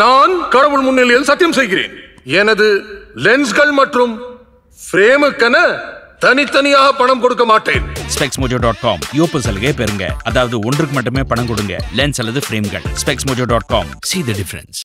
நான் கடவுள் முன்னிலையில் சத்தியம் செய்கிறேன். எனது லென்ஸ்கள் மற்றும் ஃப்ரேமுக்கென தனித்தனியாக பணம் கொடுக்க மாட்டேன். ஸ்பெக்ஸ்மோஜோ டாட் காம் யோப்பு சலுகை பெறுங்க. அதாவது ஒன்றுக்கு மட்டுமே பணம் கொடுங்க. லென்ஸ் அல்லது ஃப்ரேம்கள். Specsmojo dot com see the difference